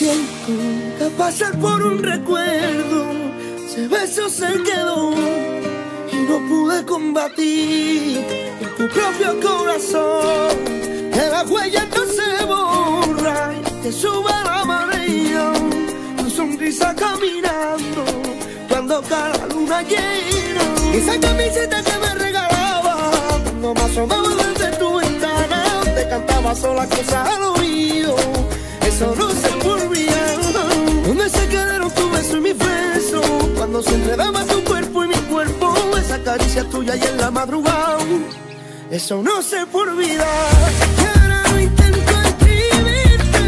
siento que pasar por un recuerdo, ese beso se quedó y no pude combatir en tu propio corazón. Que la huella no se borra y te sube la marea, tu sonrisa caminando cuando cae la luna llena. Esa camiseta que me regalaba cuando me asomaba desde tu ventana, te cantaba sola cosas al oído tu cuerpo y mi cuerpo, esa caricia tuya y en la madrugada. Eso no se puede olvidar. Y ahora no intento escribirte,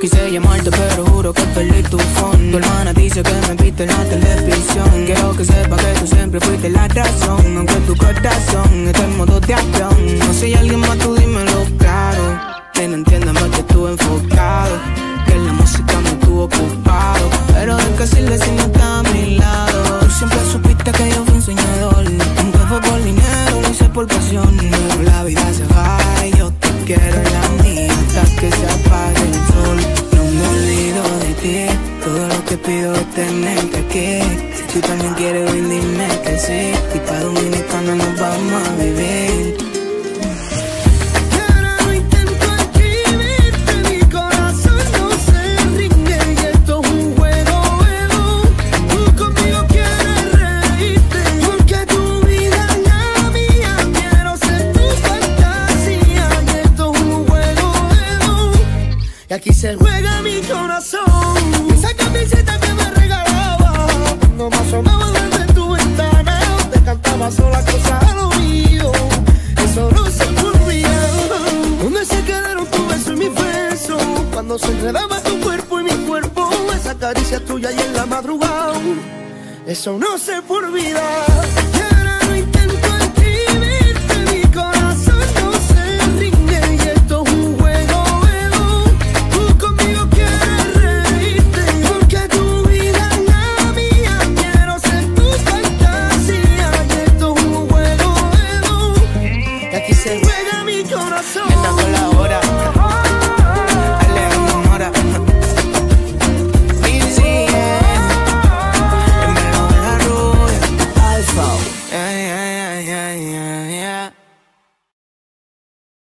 quise llamarte pero juro que perdí tu phone. Tu hermana dice que me viste en la televisión. Quiero que sepa que tú siempre fuiste la razón. Aunque tu corazón está en modo de avión. No sé, alguien más tú dímelo claro. Que no más que tú enfocado. Que la música me tuvo ocupado. Pero de que si no está a mi lado Tú siempre supiste que yo fui un soñador. Nunca fue por dinero, lo hice por pasión aquí Si tú también quieres venir, dime que Y pa' Dominicana nos vamos a ahora no intento escribirte, mi corazón no se cuerpo y mi cuerpo, esa caricia tuya y en la madrugada. Eso no se puede olvidar.